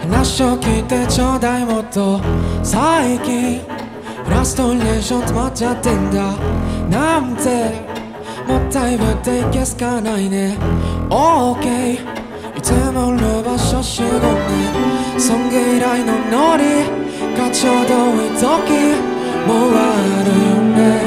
話を聞いてちょうだいもっと最近フラストレーション溜まっちゃってんだ。なんてもったいぶっていけすかないね。OK いつもの場所集合ね。そんぐらいのノリがちょうどいい時。もあるよね。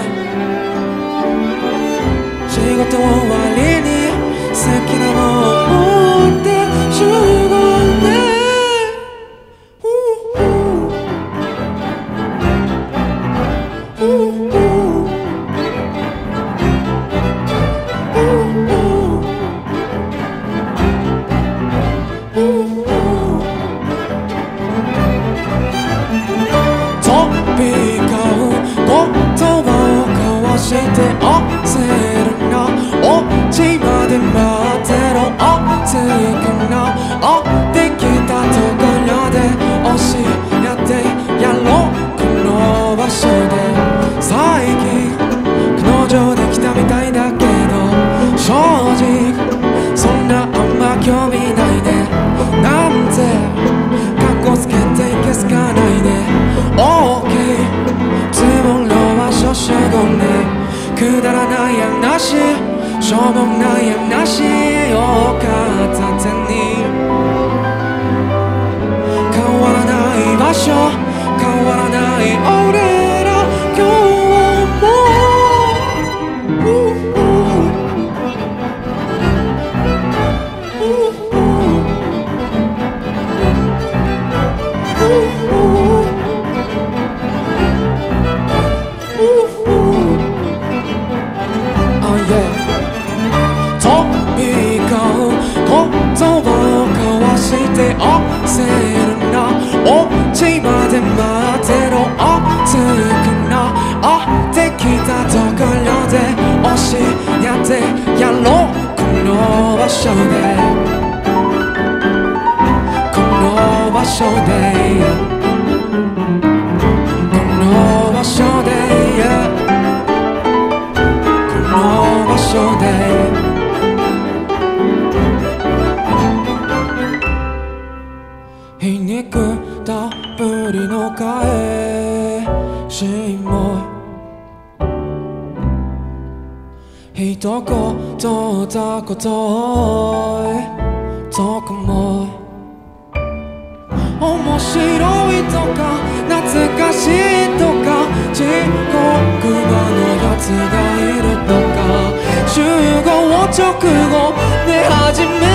くだらない話しょうもない話を片手に。変わらない場所変わらないゼロをつくなっできたところで教えてやろう。この場所で。この場所で。皮肉たっぷりの返しも一言二言とかも面白いとか懐かしいとか地獄魔のやつがいるとか。集合直後で始め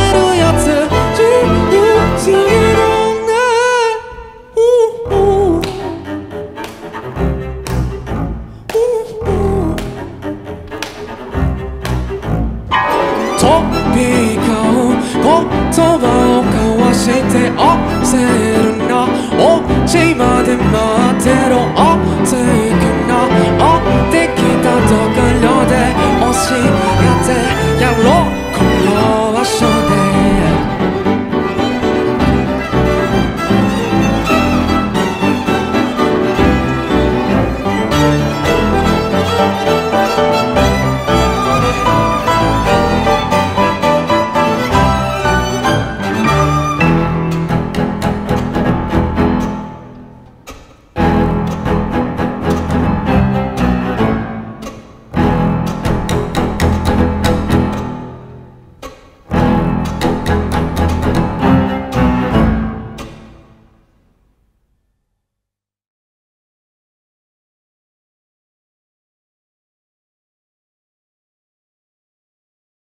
飛び交う言葉を交わして焦るな落ちまで待ってろ。熱い